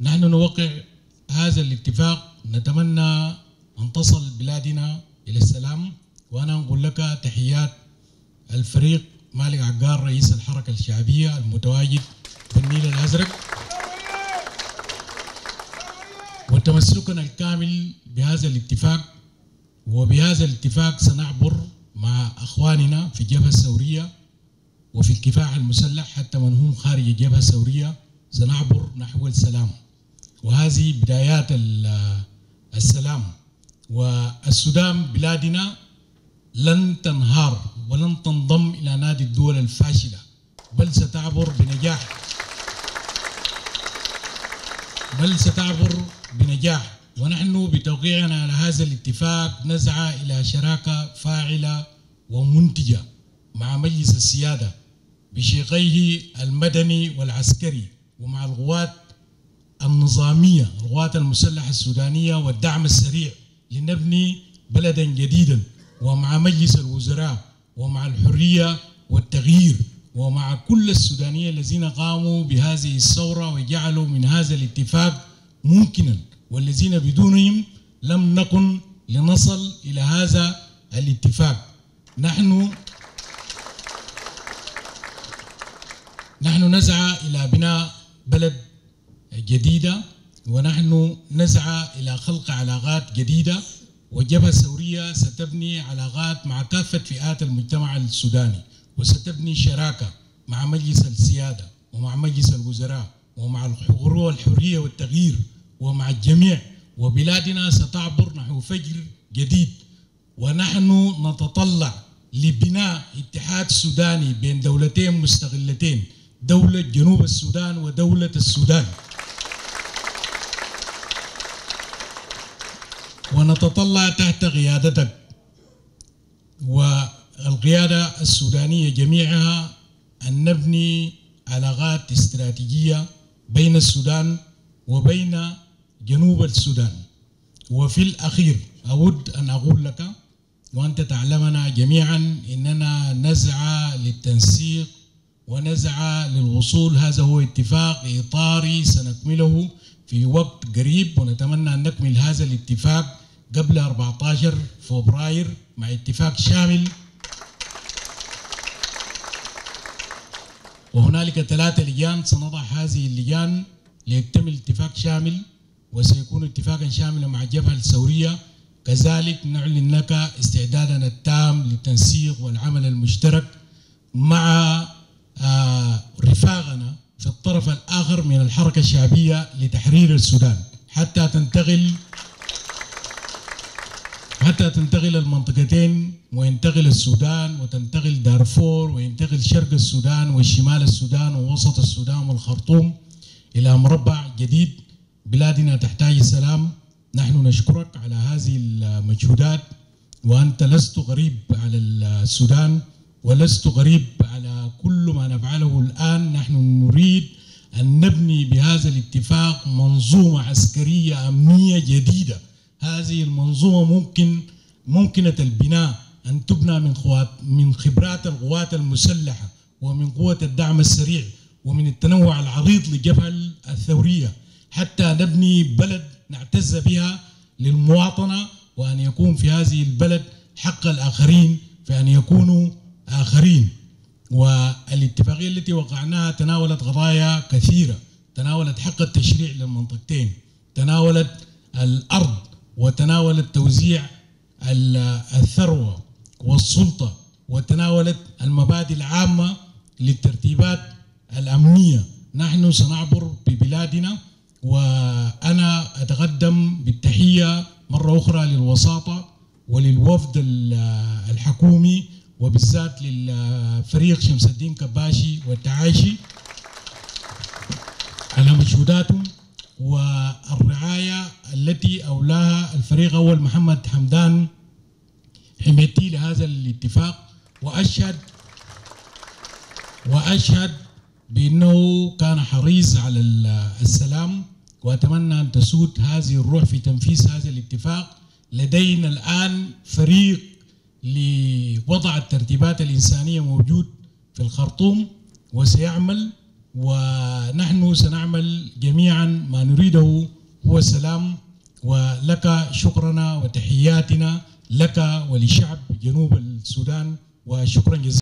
نحن نوقع هذا الاتفاق نتمنى أن تصل بلادنا إلى السلام. وأنا أقول لك تحيات الفريق مالك عقار رئيس الحركة الشعبية المتواجد في النيل الأزرق. وتمسكنا الكامل بهذا الاتفاق. وبهذا الاتفاق سنعبر مع أخواننا في الجبهة الثورية وفي الكفاح المسلح حتى من هم خارج الجبهة الثورية سنعبر نحو السلام. وهذه بدايات السلام. والسودان بلادنا لن تنهار ولن تنضم إلى نادي الدول الفاشلة بل ستعبر بنجاح. بل ستعبر بنجاح. ونحن بتوقيعنا على هذا الاتفاق نسعى إلى شراكة فاعلة ومنتجة مع مجلس السيادة بشقيه المدني والعسكري ومع القوات النظامية القوات المسلحة السودانية والدعم السريع لنبني بلدا جديدا ومع مجلس الوزراء ومع الحرية والتغيير ومع كل السودانيين الذين قاموا بهذه الثورة وجعلوا من هذا الاتفاق ممكنا والذين بدونهم لم نكن لنصل إلى هذا الاتفاق. نحن نحن نسعى إلى بناء بلد جديدة ونحن نسعى إلى خلق علاقات جديدة والجبهة الثورية ستبني علاقات مع كافة فئات المجتمع السوداني وستبني شراكة مع مجلس السيادة ومع مجلس الوزراء ومع الحرية والتغيير ومع الجميع. وبلادنا ستعبر نحو فجر جديد. ونحن نتطلع لبناء اتحاد سوداني بين دولتين مستقلتين دولة جنوب السودان ودولة السودان. ونتطلع تحت قيادتك والقيادة السودانية جميعها أن نبني علاقات استراتيجية بين السودان وبين جنوب السودان. وفي الأخير أود أن أقول لك وأنت تعلمنا جميعا إننا نسعى للتنسيق ونسعى للوصول. هذا هو اتفاق إطاري سنكمله في وقت قريب ونتمنى أن نكمل هذا الاتفاق قبل 14 فبراير مع اتفاق شامل. وهنالك ثلاثة لجان سنضع هذه اللجان ليكتمل اتفاق شامل وسيكون اتفاقا شاملا مع الجبهة الثورية. كذلك نعلن لك استعدادنا التام للتنسيق والعمل المشترك مع آه، رفاقنا في الطرف الآخر من الحركة الشعبية لتحرير السودان. حتى تنتقل حتى تنتقل المنطقتين وينتقل السودان وتنتقل دارفور وينتقل شرق السودان وشمال السودان ووسط السودان والخرطوم إلى مربع جديد. بلادنا تحتاج السلام نحن نشكرك على هذه المجهودات. وأنت لست غريب على السودان ولست غريب على كل ما نفعله الآن. نحن نريد أن نبني بهذا الاتفاق منظومة عسكرية أمنية جديدة. هذه المنظومة ممكن ممكنة البناء أن تبنى من قوات من خبرات القوات المسلحة ومن قوة الدعم السريع ومن التنوع العريض للجبهة الثورية حتى نبني بلد نعتز بها للمواطنة وأن يكون في هذه البلد حق الآخرين في أن يكونوا آخرين. والاتفاقية التي وقعناها تناولت قضايا كثيرة. تناولت حق التشريع للمنطقتين. تناولت الأرض وتناولت توزيع الثروة والسلطة وتناولت المبادئ العامة للترتيبات الأمنية. نحن سنعبر ببلادنا وأنا أتقدم بالتحية مرة أخرى للوساطة وللوفد الحكومي وبالذات للفريق شمس الدين كباشي والتعايشي. على مجهوداتهم والرعاية التي أولاها الفريق أول محمد حمدان حميتي لهذا الاتفاق وأشهد وأشهد بأنه كان حريص على السلام وأتمنى أن تسود هذه الروح في تنفيذ هذا الاتفاق. لدينا الآن فريق لوضع الترتيبات الإنسانية موجود في الخرطوم وسيعمل ونحن سنعمل جميعا ما نريده هو السلام. ولك شكرنا وتحياتنا لك ولشعب جنوب السودان وشكرا جزيلا.